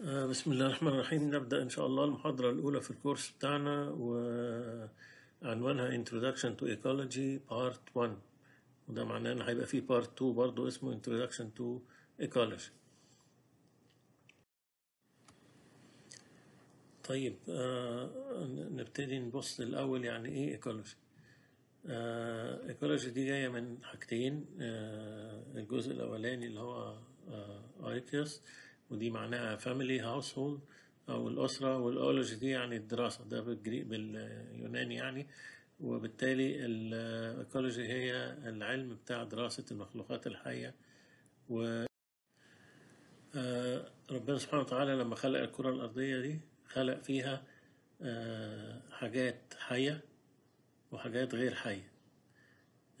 آه، بسم الله الرحمن الرحيم. نبدأ إن شاء الله المحاضرة الأولى في الكورس بتاعنا وعنوانها Introduction to Ecology Part 1 وده معناه إن هيبقى فيه Part 2 برضه اسمه Introduction to Ecology. طيب آه نبتدي نبص الأول يعني إيه Ecology. آه Ecology دي جاية من حاجتين آه الجزء الأولاني اللي هو oikos ودي معناها family household أو الأسرة وال ology دي يعني الدراسة ده باليوناني يعني. وبالتالي الإيكولوجي هي العلم بتاع دراسة المخلوقات الحية. و ربنا سبحانه وتعالى لما خلق الكرة الأرضية دي خلق فيها حاجات حية وحاجات غير حية.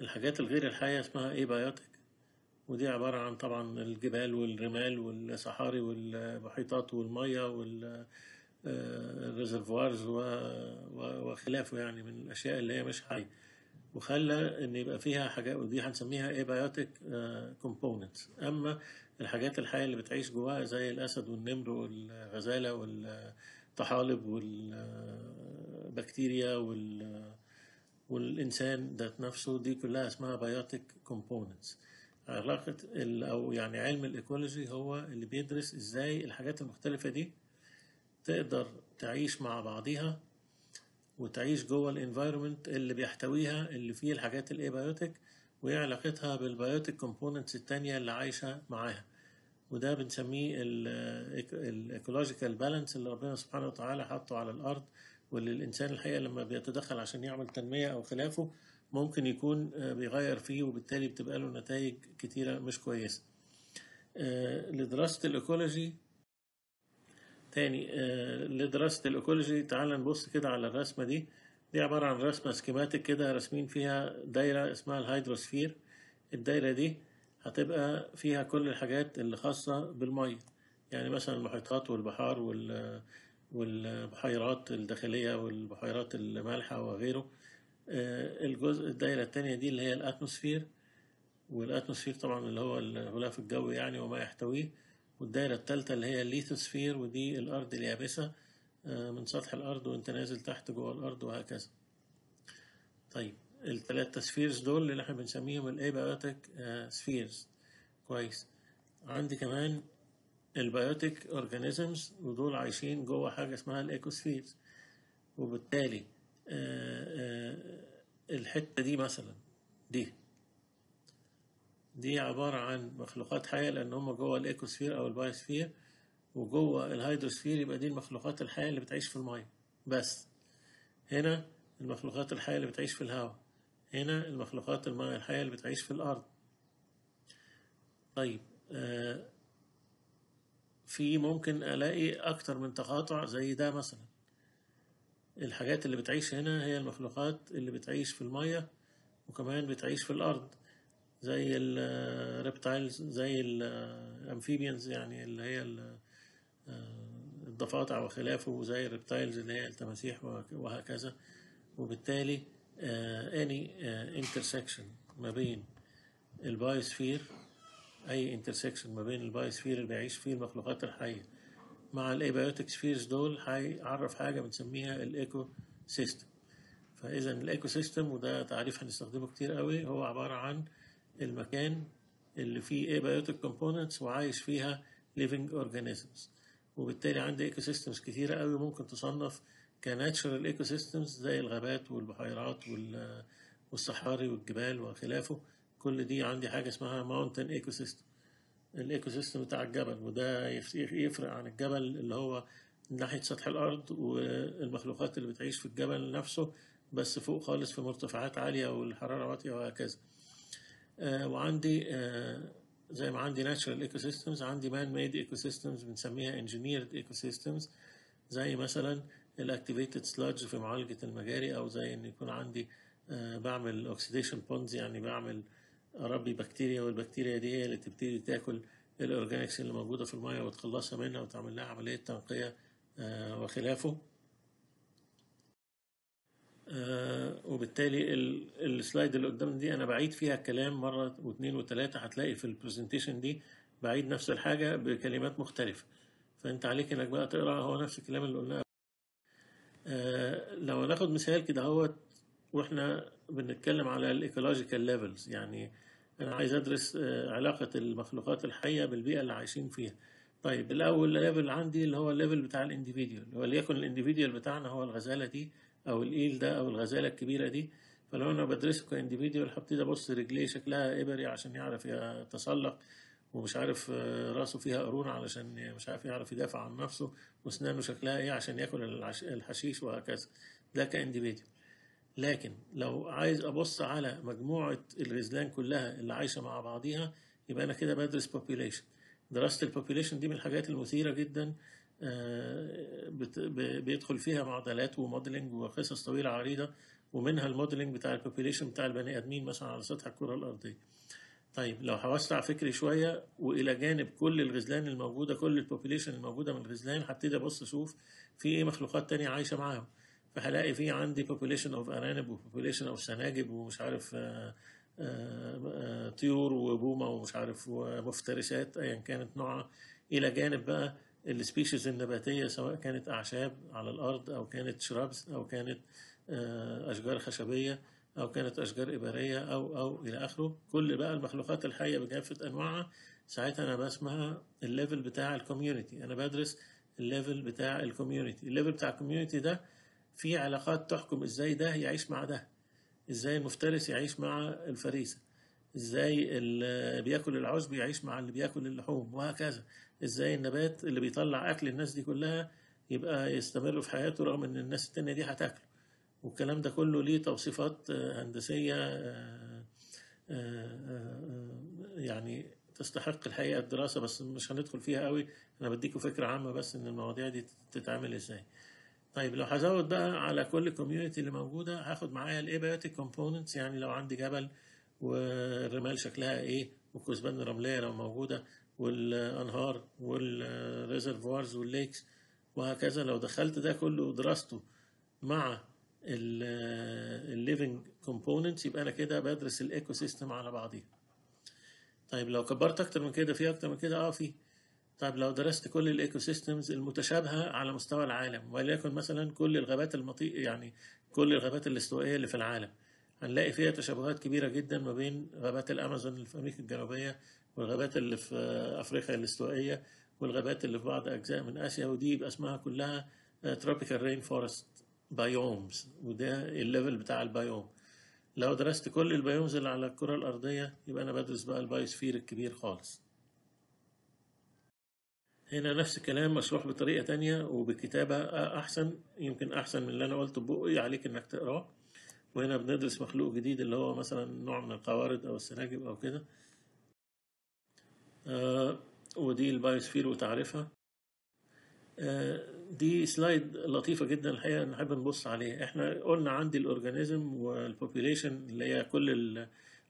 الحاجات الغير الحية اسمها إيه ودي عبارة عن طبعا الجبال والرمال والصحاري والمحيطات والمية وال reservoirs وخلافه يعني من الأشياء اللي هي مش حية وخلى إن يبقى فيها حاجات ودي هنسميها abiotic components أما الحاجات الحية اللي بتعيش جواها زي الأسد والنمر والغزالة والطحالب والبكتيريا وال والإنسان ذات نفسه دي كلها اسمها biotic components علاقة أو يعني علم الإيكولوجي هو اللي بيدرس إزاي الحاجات المختلفة دي تقدر تعيش مع بعضيها وتعيش جوه ال environment اللي بيحتويها اللي فيه الحاجات ال abiotic وايه علاقتها بال biotic components التانية اللي عايشة معاها. وده بنسميه ال ecological balance اللي ربنا سبحانه وتعالى حاطه على الأرض واللي الإنسان الحقيقة لما بيتدخل عشان يعمل تنمية أو خلافه ممكن يكون بيغير فيه وبالتالي بتبقى له نتائج كتيرة مش كويسة. لدراسة الإيكولوجي تاني لدراسة الإيكولوجي تعال نبص كده على الرسمة دي. دي عبارة عن رسمة schematic كده راسمين فيها دايرة اسمها ال hydrosphere. الدايرة دي هتبقى فيها كل الحاجات اللي خاصة بالمية. يعني مثلا المحيطات والبحار وال والبحيرات الداخلية والبحيرات المالحة وغيره. الجزء الدايرة التانية دي اللي هي ال atmosphere وال atmosphere طبعا اللي هو الغلاف الجوي يعني وما يحتويه والدايرة التالتة اللي هي ال lithosphere ودي الأرض اليابسة من سطح الأرض وأنت نازل تحت جوه الأرض وهكذا. طيب التلاتة spheres دول اللي إحنا بنسميهم ال abiotic spheres. كويس. عندي كمان ال biotic organisms ودول عايشين جوه حاجة اسمها ال ecospheres. وبالتالي الحتة دي مثلا دي. دي عبارة عن مخلوقات حية لأن هم جوه ال ecosphere أو ال biosphere وجوه ال hydrosphere يبقى دي المخلوقات الحية اللي بتعيش في المية. بس. هنا المخلوقات الحية اللي بتعيش في الهواء. هنا المخلوقات المية الحية اللي بتعيش في الأرض. طيب آه في ممكن ألاقي أكتر من تقاطع زي ده مثلا. الحاجات اللي بتعيش هنا هي المخلوقات اللي بتعيش في المية وكمان بتعيش في الأرض زي الريبتايلز زي الأمفيبيانز يعني اللي هي الضفادع وخلافه وزي ال reptiles اللي هي التماسيح وهكذا. وبالتالي any intersection ما بين ال biosphere أي intersection ما بين ال biosphere اللي بيعيش فيه المخلوقات الحية مع ال abiotic spheres دول هيعرف حاجة بنسميها ال ecosystem. فإذا ال ecosystem وده تعريف هنستخدمه كتير قوي هو عبارة عن المكان اللي فيه abiotic components وعايش فيها living organisms. وبالتالي عندي ecosystems كتيرة قوي ممكن تصنف ك natural ecosystems زي الغابات والبحيرات والصحاري والجبال وخلافه. كل دي عندي حاجة اسمها mountain ecosystem ال ecosystem بتاع الجبل وده يفرق عن الجبل اللي هو ناحية سطح الأرض والمخلوقات اللي بتعيش في الجبل نفسه بس فوق خالص في مرتفعات عالية والحرارة واطية وهكذا. آه وعندي آه زي ما عندي natural ecosystems عندي man-made ecosystems بنسميها engineered ecosystems زي مثلا ال activated sludge في معالجة المجاري أو زي إن يكون عندي آه بعمل oxidation ponds يعني بعمل أربي بكتيريا والبكتيريا دي هي اللي تبتدي تاكل ال organics اللي موجودة في المية وتخلصها منها وتعمل لها عملية تنقية آه وخلافه. آه وبالتالي ال slide اللي قدام دي أنا بعيد فيها الكلام مرة واثنين وثلاثه هتلاقي في ال presentation دي بعيد نفس الحاجة بكلمات مختلفة. فأنت عليك إنك بقى تقرأ هو نفس الكلام اللي قلناه. آه لو ناخد مثال كده هو وإحنا بنتكلم على ال ecological levels يعني أنا عايز أدرس آه علاقة المخلوقات الحية بالبيئة اللي عايشين فيها. طيب الأول level عندي اللي هو ال level بتاع ال individual وليكن ال individual بتاعنا هو الغزالة دي أو الايل ده أو الغزالة الكبيرة دي. فلو أنا بدرسه ك individual هبتدي أبص رجليه شكلها إيه عشان يعرف يتسلق ومش عارف راسه فيها قرون علشان مش عارف يعرف يدافع عن نفسه وأسنانه شكلها إيه عشان ياكل الحشيش وهكذا. ده ك individual لكن لو عايز أبص على مجموعة الغزلان كلها اللي عايشة مع بعضيها يبقى أنا كده بدرس population. دراسة ال population دي من الحاجات المثيرة جدا بيدخل فيها معادلات و modeling وقصص طويلة عريضة ومنها ال modeling بتاع ال population بتاع البني آدمين مثلا على سطح الكرة الأرضية. طيب لو هوسع فكري شوية وإلى جانب كل الغزلان الموجودة كل ال population الموجودة من الغزلان هبتدي أبص أشوف في إيه مخلوقات تانية عايشة معاهم. فهلاقي في عندي population اوف أرانب وبوبيليشن اوف سناجب ومش عارف آآ آآ طيور وبومه ومش عارف ومفترسات ايا كانت نوعها. إلى جانب بقى ال species النباتية سواء كانت أعشاب على الأرض أو كانت shrubs أو كانت أشجار خشبية أو كانت أشجار إبرية أو أو إلى آخره. كل بقى المخلوقات الحية بكافه أنواعها ساعتها أنا بسمها الليفل بتاع الكوميونتي أنا بدرس الليفل بتاع الكوميونتي الليفل بتاع الكوميونتي ده في علاقات تحكم إزاي ده يعيش مع ده إزاي المفترس يعيش مع الفريسة إزاي اللي بياكل العشب يعيش مع اللي بياكل اللحوم وهكذا إزاي النبات اللي بيطلع أكل الناس دي كلها يبقى يستمر في حياته رغم إن الناس التانية دي هتاكله. والكلام ده كله ليه توصيفات هندسية يعني تستحق الحقيقة الدراسة بس مش هندخل فيها قوي. أنا بديكوا فكرة عامة بس إن المواضيع دي تتعمل إزاي. طيب لو هزود بقى على كل community اللي موجودة هاخد معايا ال abiotic components يعني لو عندي جبل والرمال شكلها إيه والكثبان الرملية لو موجودة والأنهار وال reservoirs وال lakes وهكذا. لو دخلت ده كله ودراسته مع ال living components يبقى أنا كده بدرس ال ecosystem على بعضيها. طيب لو كبرت أكتر من كده في أكتر من كده؟ آه في. طيب لو درست كل ال ecosystems المتشابهة على مستوى العالم وليكن مثلا كل الغابات المطيرة يعني كل الغابات الاستوائية اللي في العالم هنلاقي فيها تشابهات كبيرة جدا ما بين غابات الأمازون اللي في أمريكا الجنوبية والغابات اللي في أفريقيا الاستوائية والغابات اللي في بعض أجزاء من آسيا ودي يبقى اسمها كلها tropical rain forest biomes وده ال level بتاع ال biome لو درست كل ال biomes اللي على الكرة الأرضية يبقى أنا بدرس بقى ال biosphere الكبير خالص. هنا نفس الكلام مشروح بطريقة تانية وبكتابة أحسن يمكن أحسن من اللي أنا قلته. بقي عليك إنك تقرأه. وهنا بندرس مخلوق جديد اللي هو مثلا نوع من القوارض أو السناجب أو كده. آه ودي ال biosphere وتعريفها. دي slide لطيفة جدا الحقيقة نحب نبص عليها. إحنا قلنا عندي ال organism وال population اللي هي كل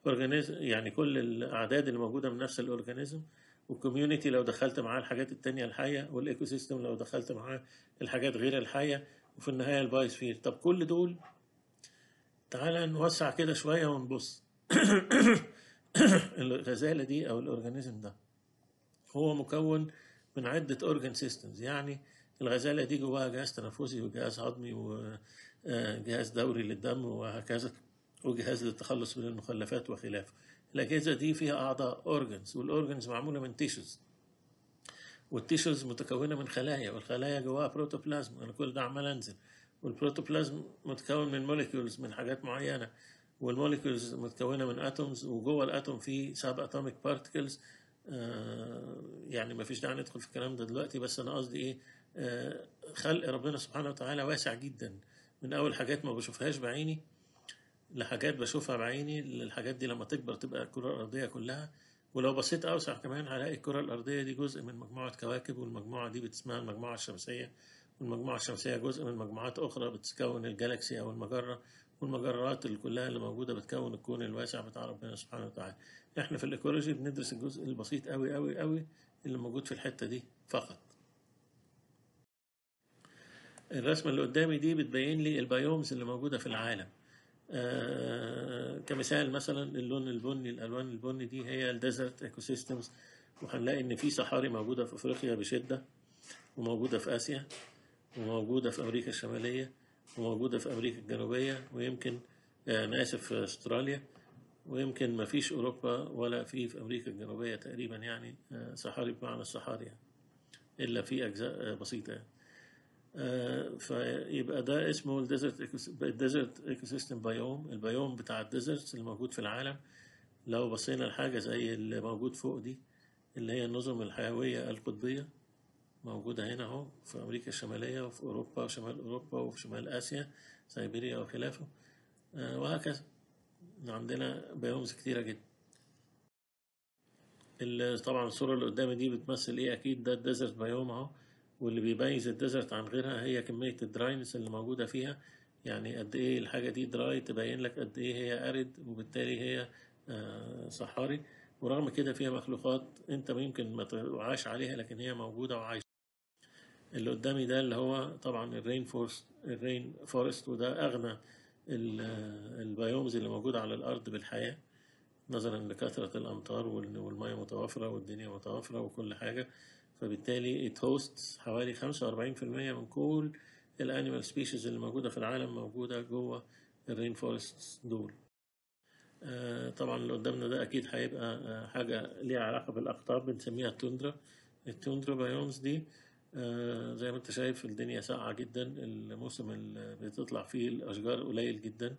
ال organism يعني كل الأعداد اللي موجودة من نفس ال organism. وال community لو دخلت معاه الحاجات التانية الحية وال ecosystem لو دخلت معاه الحاجات غير الحية وفي النهاية ال biosphere طب كل دول تعالى نوسع كده شوية ونبص. الغزالة دي أو ال organism ده هو مكون من عدة organ systems يعني الغزالة دي جواها جهاز تنفسي وجهاز هضمي وجهاز دوري للدم وهكذا وجهاز للتخلص من المخلفات وخلافه. الأجهزة دي فيها أعضاء organs وال organs معمولة من tissues وال tissues متكونة من خلايا والخلايا جواها بروتوبلازم أنا كل ده عمال أنزل. والبروتوبلازم متكون من molecules من حاجات معينة. وال molecules متكونة من atoms وجوه ال atom في subatomic particles يعني ما فيش داعي ندخل في الكلام ده دلوقتي بس أنا قصدي إيه؟ آه خلق ربنا سبحانه وتعالى واسع جدا. من أول حاجات ما بشوفهاش بعيني لحاجات بشوفها بعيني للحاجات دي لما تكبر تبقى الكرة الأرضية كلها. ولو بصيت أوسع كمان هلاقي الكرة الأرضية دي جزء من مجموعة كواكب والمجموعة دي بتسمها المجموعة الشمسية. والمجموعة الشمسية جزء من مجموعات أخرى بتكون ال galaxy أو المجرة والمجرات اللي كلها اللي موجودة بتكون الكون الواسع بتاع ربنا سبحانه وتعالى. إحنا في ال ecology بندرس الجزء البسيط قوي قوي قوي اللي موجود في الحتة دي فقط. الرسمة اللي قدامي دي بتبين لي ال biomes اللي موجودة في العالم. كمثال مثلا اللون البني الألوان البني دي هي ال desert ecosystems وهنلاقي إن في صحاري موجودة في أفريقيا بشدة وموجودة في آسيا وموجودة في أمريكا الشمالية وموجودة في أمريكا الجنوبية ويمكن آه، أنا آسف في أستراليا ويمكن ما فيش أوروبا ولا في في أمريكا الجنوبية تقريبا يعني آه، صحاري بمعنى الصحاري يعني إلا في أجزاء آه، بسيطة يعني. آه، فيبقى ده اسمه ال desert ال desert ecosystem biome. ال biome بتاع ال deserts اللي موجود في العالم لو بصينا لحاجة زي اللي موجود فوق دي اللي هي النظم الحيوية القطبية موجودة هنا أهو في أمريكا الشمالية وفي أوروبا وشمال أوروبا وفي شمال آسيا سيبيريا وخلافه آه، وهكذا. عندنا biomes كتيرة جدا. طبعا الصورة اللي قدامي دي بتمثل إيه؟ أكيد ده ال desert biome أهو. واللي بيميز ال desert عن غيرها هي كمية ال dryness اللي موجودة فيها. يعني قد إيه الحاجة دي dry تبين لك قد إيه هي arid وبالتالي هي آه، صحاري. ورغم كده فيها مخلوقات أنت يمكن ما توعاش عليها لكن هي موجودة وعايشة. اللي قدامي ده اللي هو طبعا ال rain forest ال rain forest وده أغنى ال- ال biomes اللي موجودة على الأرض بالحياة. نظرا لكثرة الأمطار وال- والمياه متوافرة والدنيا متوافرة وكل حاجة. فبالتالي it hosts حوالي 45% من كل ال animal species اللي موجودة في العالم موجودة جوه ال rain forest دول. آه، طبعا اللي قدامنا ده أكيد هيبقى آه، حاجة ليها علاقة بالأقطاب بنسميها التوندرا التوندرا biomes دي آه، زي ما أنت شايف الدنيا ساقعة جدا الموسم اللي بتطلع فيه الأشجار قليل جدا.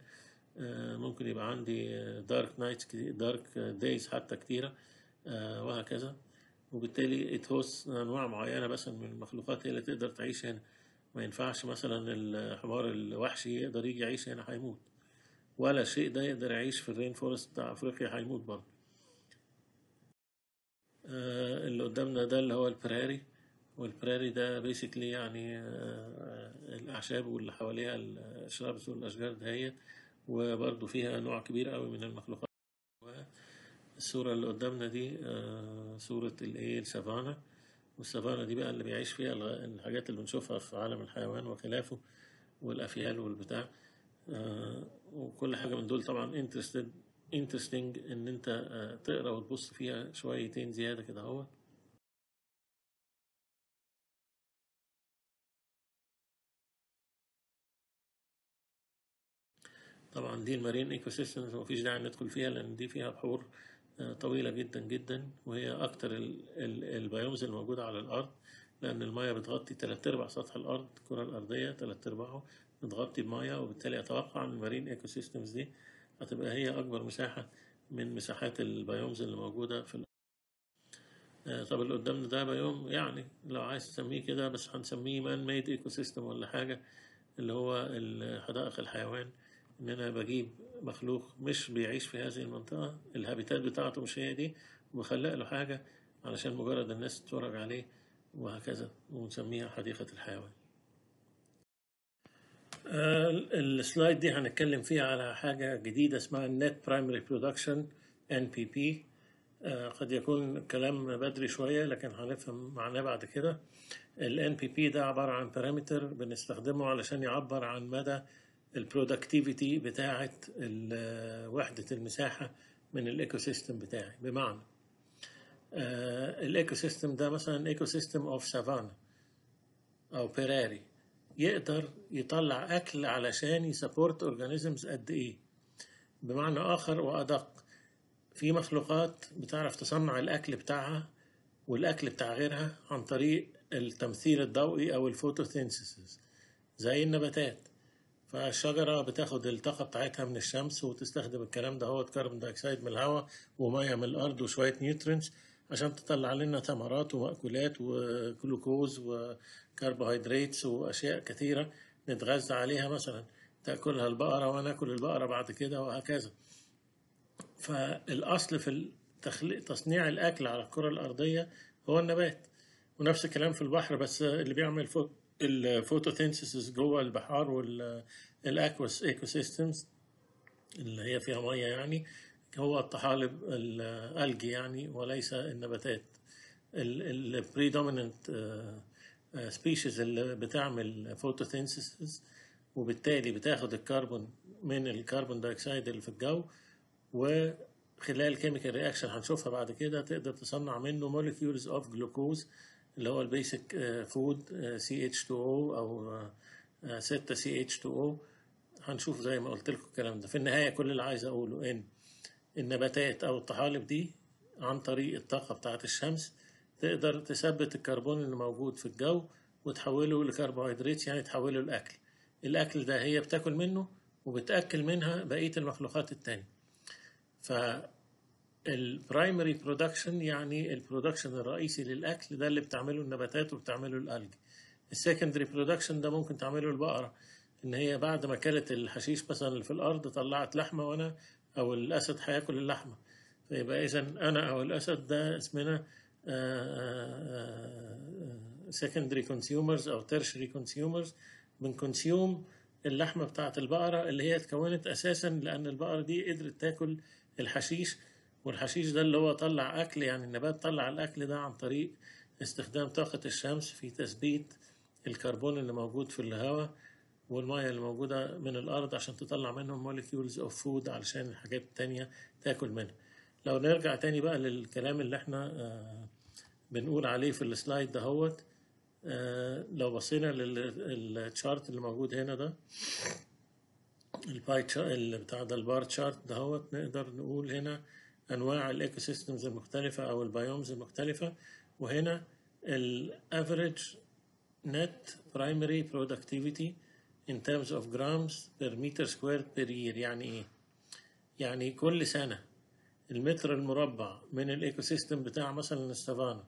آه، ممكن يبقى عندي dark nights dark days حتى كتيرة آه، وهكذا. وبالتالي it hosts أنواع معينة بس من المخلوقات هي اللي تقدر تعيش هنا. ما ينفعش مثلا الحمار الوحشي يقدر يجي يعيش هنا هيموت. ولا الشيء ده يقدر يعيش في ال rain forest بتاع أفريقيا هيموت برضه. آه، اللي قدامنا ده اللي هو البراري. والبراري ده basically يعني آه، الأعشاب واللي حواليها ال shrubs والأشجار دهيت وبرضه فيها نوع كبير قوي من المخلوقات. الصورة اللي قدامنا دي آه، صورة الإيه؟ السافانا. والسافانا دي بقى اللي بيعيش فيها الحاجات اللي بنشوفها في عالم الحيوان وخلافه والأفيال والبتاع. آه، وكل حاجة من دول طبعا interesting إن أنت آه، تقرأ وتبص فيها شويتين زيادة كده أهوت. طبعا دي ال marine ecosystems مفيش داعي ندخل فيها لأن دي فيها بحور طويلة جدا جدا وهي أكتر ال- ال- ال biomes الموجودة على الأرض لأن المياه بتغطي تلات أرباع سطح الأرض الكرة الأرضية تلات أرباعه متغطي بمياه وبالتالي أتوقع إن ال marine ecosystems دي هتبقى هي أكبر مساحة من مساحات ال biomes اللي موجودة في الأرض. آه، طب اللي قدامنا ده biome يعني لو عايز تسميه كده بس هنسميه man made ecosystem ولا حاجة اللي هو حدائق الحيوان ان أنا بجيب مخلوق مش بيعيش في هذه المنطقة. الهابيتات بتاعته مش هي دي. وبخلق له حاجة علشان مجرد الناس تتفرج عليه وهكذا. ونسميها حديقة الحيوان. آه، السلايد دي هنتكلم فيها على حاجة جديدة اسمها Net Primary Production NPP آه، قد يكون الكلام بدري شوية لكن هنفهم معناه بعد كده. ال NPP ده عبارة عن parameter بنستخدمه علشان يعبر عن مدى ال productivity بتاعة ال- وحدة المساحة من ال ecosystem بتاعي. بمعنى ال ecosystem ده مثلا ecosystem of سافانا أو براري يقدر يطلع أكل علشان ي support organisms قد إيه. بمعنى آخر وأدق. في مخلوقات بتعرف تصنع الأكل بتاعها والأكل بتاع غيرها عن طريق التمثيل الضوئي أو ال photosynthesis زي النباتات. فالشجرة بتاخد الطاقة بتاعتها من الشمس وتستخدم الكلام ده هو carbon dioxide من الهواء ومية من الأرض وشوية nutrients عشان تطلع لنا ثمرات ومأكولات وجلوكوز وكربوهيدراتس وأشياء كثيرة نتغذى عليها مثلا. تأكلها البقرة وناكل البقرة بعد كده وهكذا. فالأصل في تصنيع الأكل على الكرة الأرضية هو النبات. ونفس الكلام في البحر بس اللي بيعمل فو ال photosynthesis جوه البحار وال aquatic ecosystems اللي هي فيها مية يعني هو الطحالب ال algae يعني وليس النباتات. ال predominant species اللي بتعمل photosynthesis وبالتالي بتاخد الكربون من ال carbon dioxide اللي في الجو وخلال chemical reaction هنشوفها بعد كده تقدر تصنع منه molecules of glucose اللي هو ال basic food CH 2 O أو 6 CH 2 O هنشوف زي ما قلت لكم الكلام ده. في النهاية كل اللي عايز أقوله إن النباتات أو الطحالب دي عن طريق الطاقة بتاعه الشمس تقدر تثبت الكربون اللي موجود في الجو وتحوله لكربوهيدرات يعني تحوله لأكل. الأكل ده هي بتاكل منه وبتأكل منها بقية المخلوقات التانية. ف ال primary production يعني ال production الرئيسي للأكل ده اللي بتعمله النباتات وبتعمله ال algae ال secondary production ده ممكن تعمله البقرة إن هي بعد ما كلت الحشيش مثلا اللي في الأرض طلعت لحمة وأنا أو الأسد هياكل اللحمة. فيبقى اذا أنا أو الأسد ده اسمنا secondary consumers أو tertiary consumers. بن consume اللحمة بتاعت البقرة اللي هي اتكونت أساسا لأن البقرة دي قدرت تاكل الحشيش. والحشيش ده اللي هو طلع أكل يعني النبات طلع الأكل ده عن طريق استخدام طاقة الشمس في تثبيت الكربون اللي موجود في الهواء والمية اللي موجودة من الأرض عشان تطلع منهم molecules of food علشان الحاجات التانية تاكل منها. لو نرجع تاني بقى للكلام اللي إحنا آه بنقول عليه في ال slide دهوت آه لو بصينا لل chart اللي موجود هنا ده ال pie بتاع ده ال bar chart دهوت نقدر نقول هنا أنواع ال ecosystems المختلفة أو ال biomes المختلفة وهنا ال average net primary productivity in terms of grams per meter squared per year يعني إيه؟ يعني كل سنة المتر المربع من ال ecosystem بتاع مثلا السافانا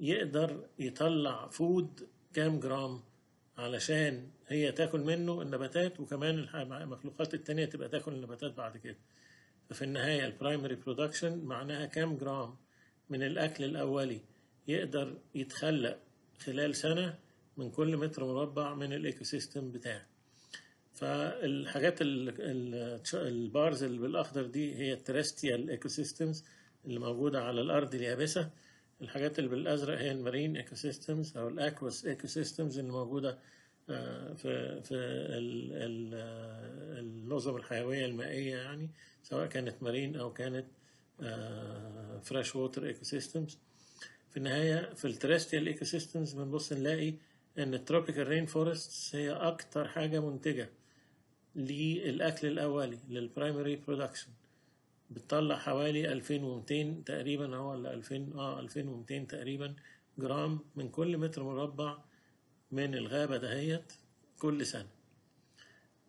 يقدر يطلع food كام جرام علشان هي تاكل منه النباتات وكمان المخلوقات التانية تبقى تاكل النباتات بعد كده ففي النهاية ال primary production معناها كام جرام من الأكل الأولي يقدر يتخلق خلال سنة من كل متر مربع من ال ecosystem بتاعه. فالحاجات ال bars اللي بالأخضر دي هي ال terrestrial ecosystems اللي موجودة على الأرض اليابسة. الحاجات اللي بالأزرق هي ال marine ecosystems أو ال aquatic ecosystems اللي موجودة في في النظم الحيوية المائية يعني سواء كانت marine أو كانت fresh water ecosystems في النهاية في ال terrestrial ecosystems بنبص نلاقي إن ال tropical rain forest هي أكتر حاجة منتجة للأكل الأولي لل primary production بتطلع حوالي 2200 تقريبا هو ولا 2000 آه 2200 تقريبا جرام من كل متر مربع من الغابة دهيت كل سنة.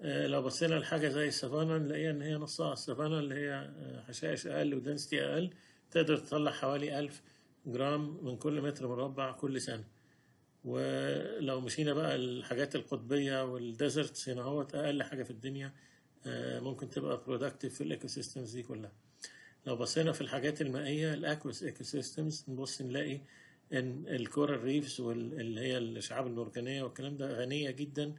آه لو بصينا لحاجة زي السافانا نلاقيها إن هي نصها. السافانا اللي هي حشائش أقل و density أقل تقدر تطلع حوالي 1000 جرام من كل متر مربع كل سنة. ولو مشينا بقى الحاجات القطبية وال deserts هنا هو أقل حاجة في الدنيا ممكن تبقى productive في ال ecosystems دي كلها. لو بصينا في الحاجات المائية ال aquatic ecosystems نبص نلاقي إن ال coral reefs واللي هي الشعاب المرجانية والكلام ده غنية جدا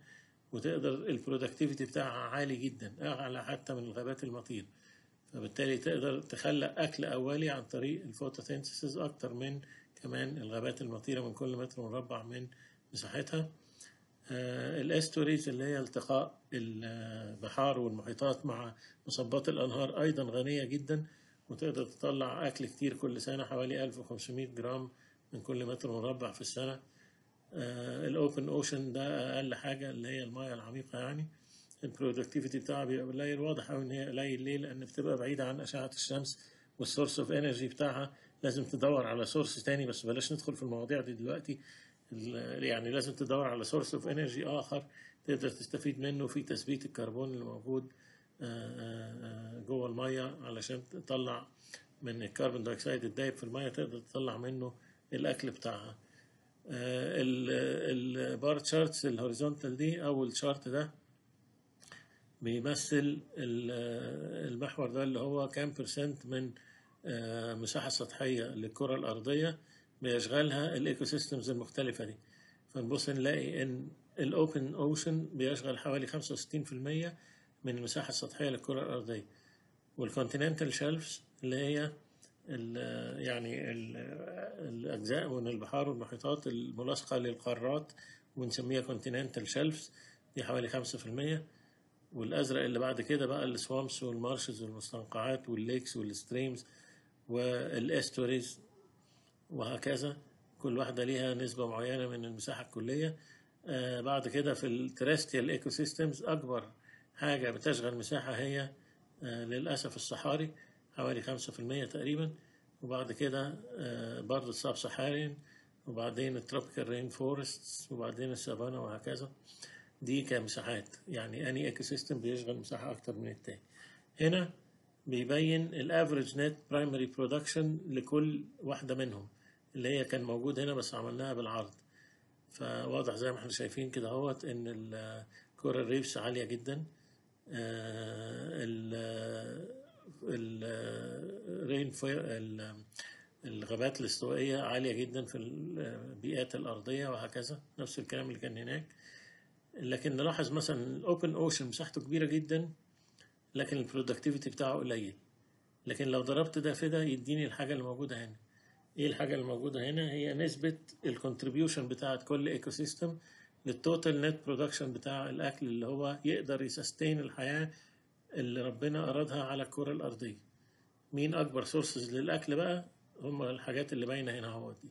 وتقدر ال productivity بتاعها عالي جدا أعلى حتى من الغابات المطيرة. فبالتالي تقدر تخلق أكل اولي عن طريق ال photosynthesis أكتر من كمان الغابات المطيرة من كل متر مربع من مساحتها. آه ال estuaries اللي هي التقاء البحار والمحيطات مع مصبات الأنهار أيضا غنية جدا وتقدر تطلع أكل كتير كل سنة حوالي 1500 جرام من كل متر مربع في السنة. آه ال open ocean ده أقل حاجة اللي هي المياه العميقة يعني. ال productivity بتاعها بيبقى قليل واضح أوي إن هي قليل. ليه؟ لأن بتبقى بعيدة عن أشعة الشمس وال source of energy بتاعها. لازم تدور على source تاني بس بلاش ندخل في المواضيع دي دلوقتي. يعني لازم تدور على source of energy آخر تقدر تستفيد منه. في تثبيت الكربون اللي موجود جوه الميه علشان تطلع من ال carbon dioxide الدايب في الميه تقدر تطلع منه. الأكل بتاعها. ال bar charts ال horizontal دي أول chart ده بيمثل المحور ده اللي هو كام percent من مساحة سطحية للكرة الأرضية بيشغلها ال ecosystems المختلفة دي. فنبص نلاقي إن ال open ocean بيشغل حوالي 65% من المساحة السطحية للكرة الأرضية. وال continental shelves اللي هي ال يعني ال الأجزاء من البحار والمحيطات الملاصقة للقارات ونسميها continental shelves دي حوالي 5% والأزرق اللي بعد كده بقى ال swamps وال marshes والمستنقعات وال lakes وال streams وال estuaries وهكذا. كل واحدة ليها نسبة معينة من المساحة الكلية. آه بعد كده في ال terrestrial ecosystems أكبر حاجة بتشغل مساحة هي آه للأسف الصحاري. حوالي خمسة في المية تقريبا وبعد كده آه برضه ال sub-Saharan وبعدين ال tropical rain forests وبعدين السافانا وهكذا. دي كمساحات يعني اني ecosystem بيشغل مساحة أكتر من التاني. هنا بيبين ال average net primary production لكل واحدة منهم اللي هي كان موجود هنا بس عملناها بالعرض. فواضح زي ما إحنا شايفين كده اهوت إن ال coral reefs عالية جدا. ال rain الغابات الاستوائية عالية جدا في البيئات الأرضية وهكذا نفس الكلام اللي كان هناك. لكن نلاحظ مثلا ال open ocean مساحته كبيرة جدا لكن ال productivity بتاعه قليل. لكن لو ضربت ده في ده يديني الحاجة اللي موجودة هنا. إيه الحاجة اللي موجودة هنا؟ هي نسبة ال contribution بتاعت كل ecosystem لل total net production بتاع الأكل اللي هو يقدر ي sustain الحياة اللي ربنا أرادها على الكرة الأرضية. مين أكبر sources للأكل بقى؟ هم الحاجات اللي باينة هنا أهو دي.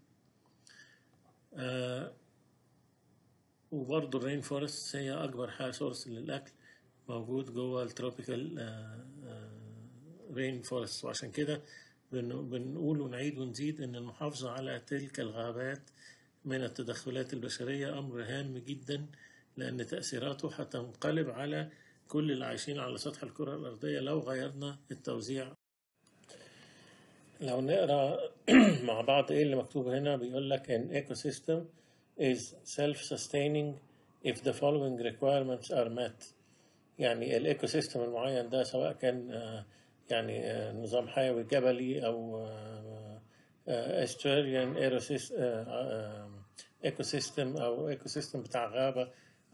آه وبرضه ال rain forest هي أكبر حاجة source للأكل موجود جوه ال tropical rain forest وعشان كده بنقول ونعيد ونزيد إن المحافظة على تلك الغابات من التدخلات البشرية أمر هام جدا لأن تأثيراته هتنقلب على كل اللي عايشين على سطح الكرة الأرضية لو غيرنا التوزيع. لو نقرأ مع بعض إيه اللي مكتوب هنا بيقول لك an ecosystem is self-sustaining if the following requirements are met. يعني ال ecosystem المعين ده سواء كان يعني نظام حيوي جبلي أو estuarine ecosystem أو ecosystem بتاع غابة.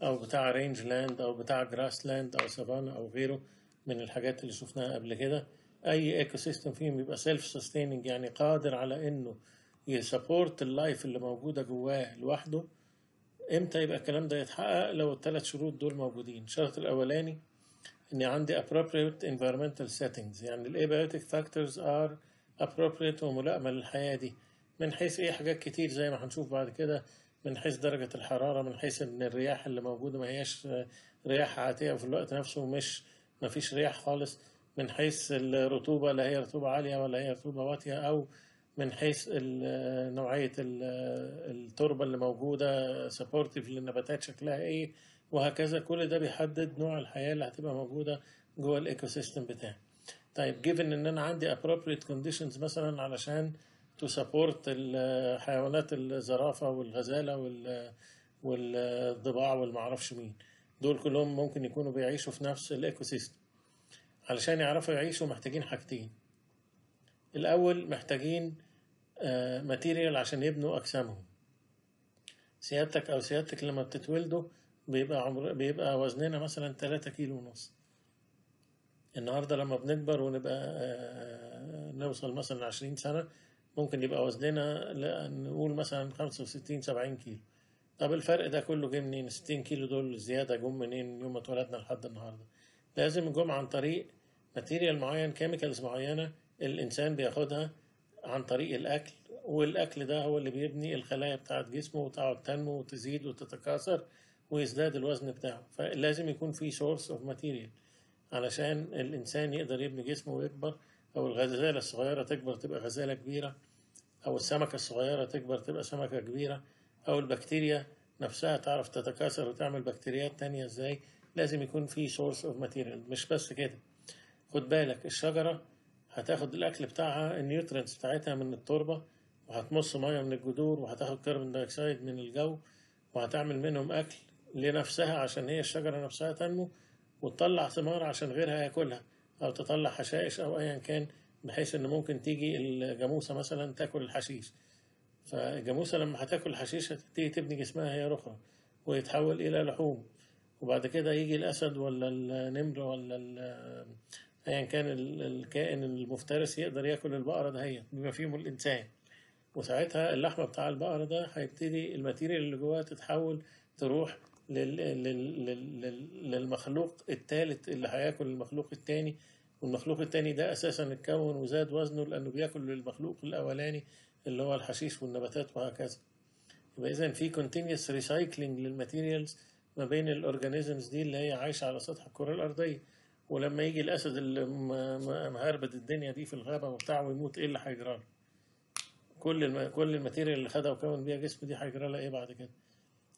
أو بتاع range land أو بتاع grass land أو سافانا أو غيره من الحاجات اللي شفناها قبل كده. أي ecosystem فيهم يبقى self-sustaining يعني قادر على إنه ي support ال life اللي موجودة جواه لوحده. إمتى يبقى الكلام ده يتحقق؟ لو الثلاث شروط دول موجودين. الشرط الأولاني ان عندي appropriate environmental settings يعني ال abiotic factors are appropriate وملائمة للحياة دي. من حيث إيه؟ حاجات كتير زي ما هنشوف بعد كده. من حيث درجة الحرارة من حيث إن الرياح اللي موجودة ما هياش رياح عاتية وفي الوقت نفسه مش ما فيش رياح خالص. من حيث الرطوبة لا هي رطوبة عالية ولا هي رطوبة واطية أو من حيث نوعية التربة اللي موجودة supportive للنباتات شكلها إيه وهكذا. كل ده بيحدد نوع الحياة اللي هتبقى موجودة جوه ال ecosystem بتاعي. طيب given إن أنا عندي appropriate conditions مثلا علشان to support الحيوانات الزرافة والغزالة والضباع والمعرفش مين. دول كلهم ممكن يكونوا بيعيشوا في نفس ال ecosystem علشان يعرفوا يعيشوا محتاجين حاجتين. الأول محتاجين material عشان يبنوا أجسامهم. سيادتك أو سيادتك لما بتتولدوا بيبقى عمر بيبقى وزننا مثلا 3 كيلو ونص. النهاردة لما بنكبر ونبقى نوصل مثلا 20 سنة ممكن يبقى وزننا نقول مثلا 65 70 كيلو. طب الفرق ده كله جه منين؟ 60 كيلو دول زيادة جم منين يوم ما اتولدنا لحد النهاردة؟ لازم جم عن طريق material معين chemicals معينة الإنسان بياخدها عن طريق الأكل والأكل ده هو اللي بيبني الخلايا بتاعت جسمه وتقعد تنمو وتزيد وتتكاثر ويزداد الوزن بتاعه. فلازم يكون في source of material علشان الإنسان يقدر يبني جسمه ويكبر أو الغزالة الصغيرة تكبر تبقى غزالة كبيرة. أو السمكة الصغيرة تكبر تبقى سمكة كبيرة أو البكتيريا نفسها تعرف تتكاثر وتعمل بكتيريات تانية إزاي لازم يكون في source of material مش بس كده. خد بالك الشجرة هتاخد الأكل بتاعها ال nutrients بتاعتها من التربة وهتمص مية من الجذور وهتاخد carbon dioxide من الجو وهتعمل منهم أكل لنفسها عشان هي الشجرة نفسها تنمو وتطلع ثمار عشان غيرها ياكلها أو تطلع حشائش أو أيا كان بحيث إن ممكن تيجي الجاموسة مثلا تاكل الحشيش فالجاموسة لما هتاكل الحشيش هتبتدي تبني جسمها هي أخرى ويتحول إلى لحوم. وبعد كده يجي الأسد ولا النمر ولا ايا كان الكائن المفترس يقدر ياكل البقرة دهيت بما فيهم الانسان وساعتها اللحمة بتاع البقرة ده هيبتدي ال material اللي جواها تتحول تروح لل... لل... لل... للمخلوق الثالث اللي هياكل المخلوق الثاني والمخلوق الثاني ده أساسا اتكون وزاد وزنه لأنه بياكل المخلوق الأولاني اللي هو الحشيش والنباتات وهكذا يبقى إذا في continuous recycling لل materials ما بين ال organisms دي اللي هي عايشة على سطح الكرة الأرضية ولما يجي الأسد اللي مهربد الدنيا دي في الغابة وبتاع ويموت إيه اللي هيجرى له؟ كل الم... كل ال material اللي خدها وكون بيها جسمه دي هيجرى لها إيه بعد كده؟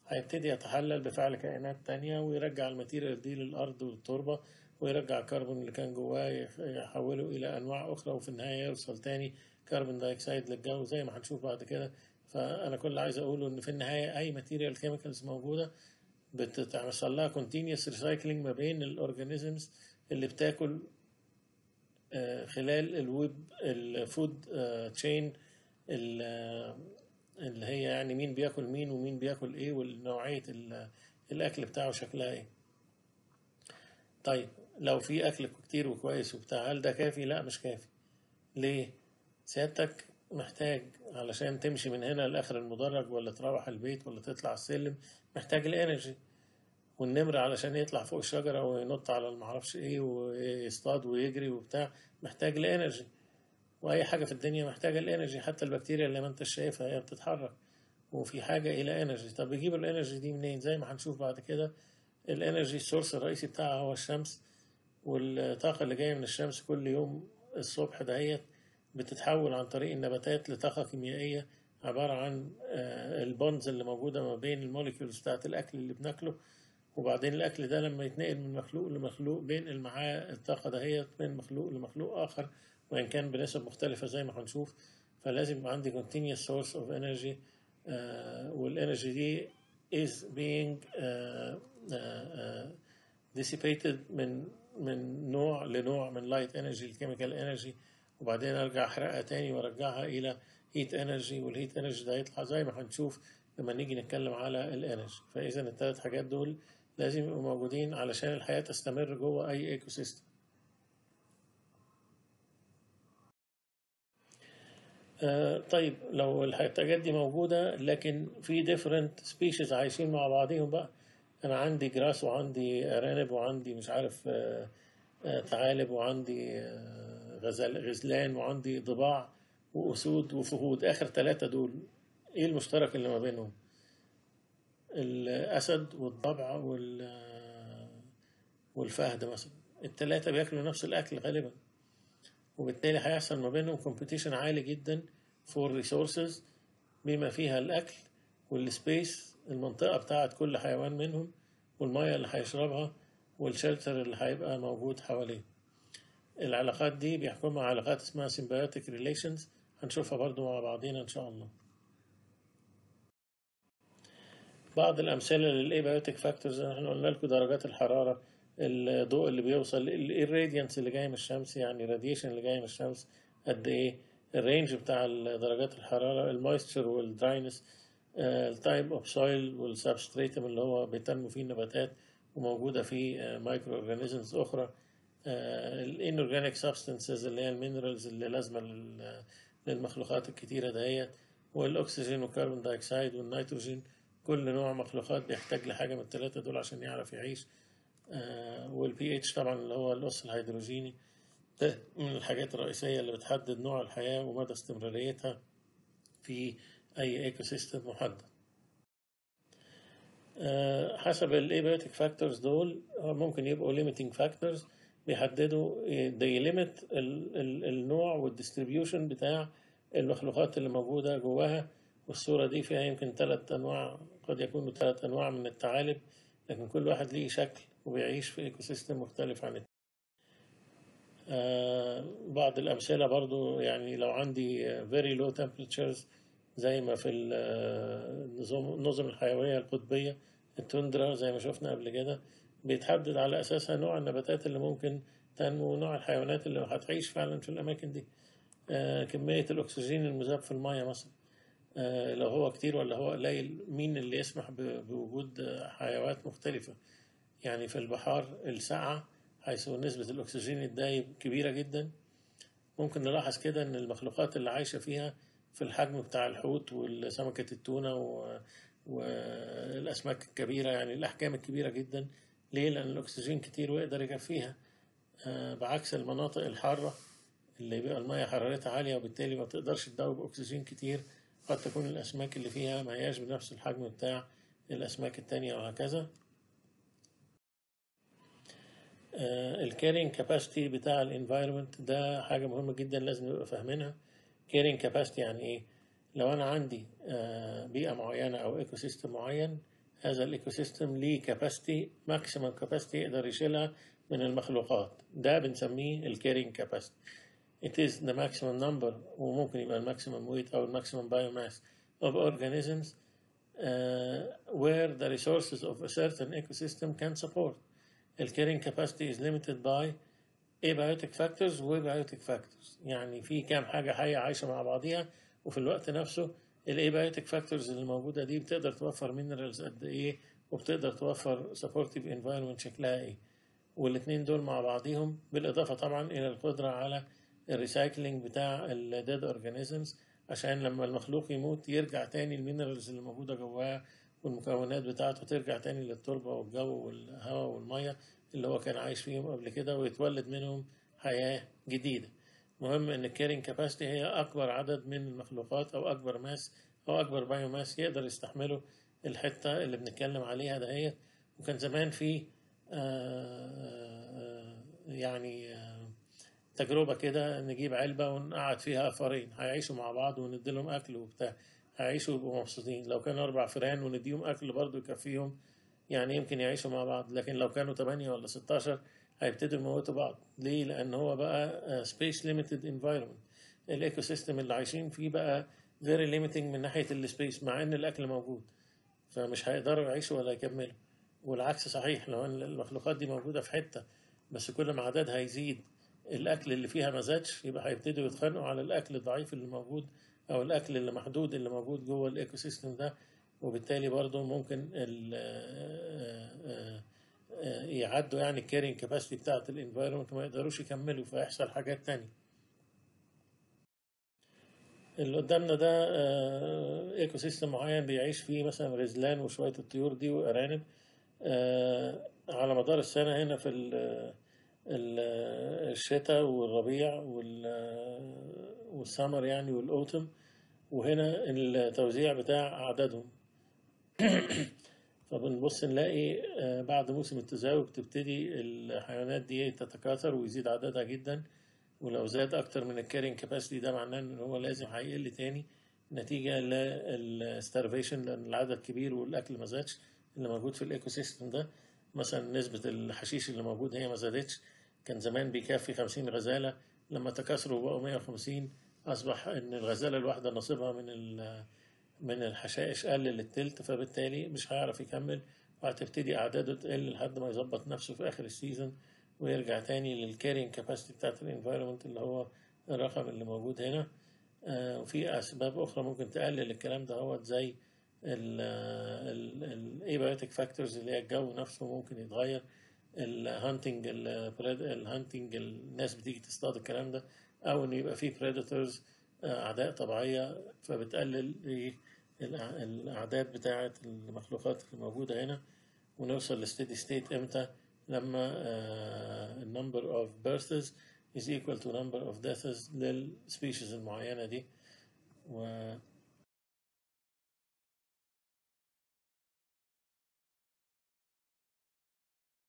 هيبتدي يتحلل بفعل كائنات تانية ويرجع ال material دي للأرض والتربة ويرجع الكربون اللي كان جواه يحوله إلى أنواع أخرى وفي النهاية يوصل تاني carbon dioxide للجو زي ما هنشوف بعد كده. فأنا كل اللي عايز أقوله إن في النهاية أي material chemicals موجودة بتتعمل لها continuous recycling ما بين ال organisms اللي بتاكل آه، خلال ال web ال food chain اللي هي يعني مين بياكل مين ومين بياكل إيه ونوعية ال- الأكل بتاعه شكلها إيه. طيب لو في أكل كتير وكويس وبتاع هل ده كافي؟ لا مش كافي. ليه؟ سيادتك محتاج علشان تمشي من هنا لآخر المدرج ولا تروح البيت ولا تطلع السلم محتاج ال energy. والنمر علشان يطلع فوق الشجرة وينط على المعرفش إيه ويصطاد ويجري وبتاع محتاج ال energy. وأي حاجة في الدنيا محتاجة ال energy حتى البكتيريا اللي ما انت شايفها هي بتتحرك. وفي حاجة إلى energy. طب بيجيبوا ال energy دي منين؟ زي ما هنشوف بعد كده ال energy ال source الرئيسي بتاعها هو الشمس. والطاقة اللي جاية من الشمس كل يوم الصبح دهيت بتتحول عن طريق النباتات لطاقة كيميائية عبارة عن آه، ال bonds اللي موجودة ما بين ال molecules بتاعت الأكل اللي بناكله وبعدين الأكل ده لما يتنقل من مخلوق لمخلوق بينقل معاه الطاقة دهيت من مخلوق لمخلوق آخر وإن كان بنسب مختلفة زي ما هنشوف. فلازم يبقى عندي continuous source of energy آه، وال energy دي is being آه، dissipated من من نوع لنوع من light energy ل chemical energy وبعدين أرجع أحرقها تاني وأرجعها إلى heat energy وال heat energy ده هيطلع زي ما هنشوف لما نيجي نتكلم على ال energy فإذا الثلاث حاجات دول لازم يبقوا موجودين علشان الحياة تستمر جوه أي ecosystem آه، طيب لو الحاجات دي موجودة لكن في different species عايشين مع بعضهم بقى أنا عندي grass وعندي أرانب وعندي مش عارف آه، آه، ثعالب وعندي آه، غزل غزلان وعندي ضباع وأسود وفهود. آخر ثلاثة دول إيه المشترك اللي ما بينهم؟ الأسد والضبع وال والفهد مثلا. الثلاثة بياكلوا نفس الأكل غالبا. وبالتالي هيحصل ما بينهم competition عالي جدا for resources بما فيها الأكل وال space المنطقة بتاعت كل حيوان منهم والمية اللي هيشربها وال shelter اللي هيبقى موجود حواليه. العلاقات دي بيحكمها علاقات اسمها symbiotic relations. هنشوفها برضو مع بعضينا إن شاء الله. بعض الأمثلة لل abiotic factors إحنا قلنا لكم درجات الحرارة الضوء اللي بيوصل ال radiance اللي جاي من الشمس يعني ال radiation اللي جاي من الشمس قد إيه؟ ال range بتاع درجات الحرارة ال moisture وال dryness. ال type of soil وال substratum اللي هو بيتنمو فيه النباتات وموجودة فيه microorganisms أخرى. ال inorganic substances اللي هي ال minerals اللي لازمة لل- للمخلوقات الكتيرة دهيت والأكسجين وال carbon dioxide والنيتروجين كل نوع مخلوقات بيحتاج لحاجة من الثلاثة دول عشان يعرف يعيش. والبي اتش طبعا اللي هو الأس الهيدروجيني ده من الحاجات الرئيسية اللي بتحدد نوع الحياة ومدى استمراريتها في أي ecosystem محدد آه، حسب ال abiotic factors دول آه، ممكن يبقوا limiting factors بيحددوا ال- ال- النوع وال distribution بتاع المخلوقات اللي موجودة جواها والصورة دي فيها يمكن ثلاث أنواع قد يكونوا ثلاث أنواع من الثعالب لكن كل واحد ليه شكل وبيعيش في ecosystem مختلف عن التاني. آه بعض الأمثلة برضو يعني لو عندي آه، very low temperatures زي ما في النظم الحيوية القطبية التندرا زي ما شفنا قبل كده بيتحدد على أساسها نوع النباتات اللي ممكن تنمو ونوع الحيوانات اللي هتعيش فعلا في الأماكن دي. آه، كمية الأكسجين المذاب في المية مثلا. آه، لو هو كتير ولا هو قليل. مين اللي يسمح بوجود حيوانات مختلفة؟ يعني في البحار الساقعة حيث نسبة الأكسجين الدايب كبيرة جدا. ممكن نلاحظ كده إن المخلوقات اللي عايشة فيها في الحجم بتاع الحوت وسمكة التونة والأسماك الكبيرة يعني الأحجام الكبيرة جدا. ليه؟ لأن الأكسجين كتير ويقدر يكفيها آه، بعكس المناطق الحارة اللي بيبقى المية حرارتها عالية وبالتالي ما بتقدرش تدوب أكسجين كتير قد تكون الأسماك اللي فيها ما هياش بنفس الحجم بتاع الأسماك التانية وهكذا. ال carrying capacity بتاع ال environment ده حاجة مهمة جدا لازم نبقى فاهمينها. carrying capacity يعني إيه؟ لو أنا عندي آه، بيئة معينة أو ecosystem معين هذا ال ecosystem ليه capacity maximum capacity يقدر يشيلها من المخلوقات. ده بنسميه ال carrying capacity it is the maximum number وممكن يبقى ال maximum weight أو ال maximum biomass of organisms uh, where the resources of a certain ecosystem can support. carrying capacity is limited by biotic factors و abiotic factors. يعني في كام حاجة حية عايشة مع بعضيها وفي الوقت نفسه ال abiotic factors اللي موجودة دي بتقدر توفر minerals قد إيه وبتقدر توفر supportive environment شكلها إيه. والاتنين دول مع بعضيهم بالإضافة طبعا إلى القدرة على ال recycling بتاع ال dead organisms عشان لما المخلوق يموت يرجع تاني ال minerals اللي موجودة جواه والمكونات بتاعته ترجع تاني للتربة والجو والهواء والمية اللي هو كان عايش فيهم قبل كده ويتولد منهم حياة جديدة. مهم إن ال carrying capacity هي أكبر عدد من المخلوقات أو أكبر mass أو أكبر biomass يقدر يستحمله الحتة اللي بنتكلم عليها دهيت وكان زمان في آه، يعني آه، تجربة كده نجيب علبة ونقعد فيها فارين هيعيشوا مع بعض ونديلهم أكل وبتاع. هيعيشوا ويبقوا مبسوطين. لو كانوا أربع فئران ونديهم أكل برضه يكفيهم يعني يمكن يعيشوا مع بعض لكن لو كانوا 8 ولا 16 هيبتدوا يموتوا بعض. ليه؟ لأن هو بقى space limited environment ال ecosystem اللي عايشين فيه بقى very limiting من ناحية ال space مع إن الأكل موجود فمش هيقدروا يعيشوا ولا يكملوا. والعكس صحيح لو إن المخلوقات دي موجودة في حتة بس كل ما عددها يزيد الأكل اللي فيها ما زادش يبقى هيبتدوا يتخانقوا على الأكل الضعيف اللي موجود أو الأكل اللي محدود اللي موجود جوه ال ecosystem ده وبالتالي برضه ممكن آه، آه، آه، يعدوا يعني ال carrying capacity بتاعت ال environment وما يقدروش يكملوا فيحصل حاجات تانية. اللي قدامنا ده ecosystem معين بيعيش فيه مثلا غزلان وشوية الطيور دي وأرانب. آه، على مدار السنة هنا في ال- الشتاء والربيع وال- والسمر يعني وال autumn وهنا التوزيع بتاع أعدادهم. فبنبص نلاقي آه، بعد موسم التزاوج تبتدي الحيوانات دي تتكاثر ويزيد عددها جدا ولو زاد أكتر من ال carrying capacity ده معناه إن هو لازم هيقل تاني نتيجة لل starvation لأن العدد كبير والأكل ما زادش اللي موجود في ال ecosystem ده. مثلا نسبة الحشيش اللي موجود هي ما زادتش. كان زمان بيكفي 50 غزالة. لما تكاثروا بقوا 150 أصبح إن الغزالة الواحدة نصيبها من من الحشائش قل للتلت فبالتالي مش هيعرف يكمل وهتبتدي أعداده تقل لحد ما يظبط نفسه في آخر ال season ويرجع تاني لل carrying capacity بتاعت ال environment اللي هو الرقم اللي موجود هنا. آه، وفي أسباب أخرى ممكن تقلل الكلام ده هو زي ال abiotic factors اللي هي الجو نفسه ممكن يتغير ال hunting ال hunting الناس بتيجي تصطاد الكلام ده أو إن يبقى في predators أعداء طبيعية فبتقلل الأع- الأعداد بتاعة المخلوقات اللي موجودة هنا ونوصل ل steady state إمتى؟ لما ال number of births is equal to number of deaths لل species المعينة دي. و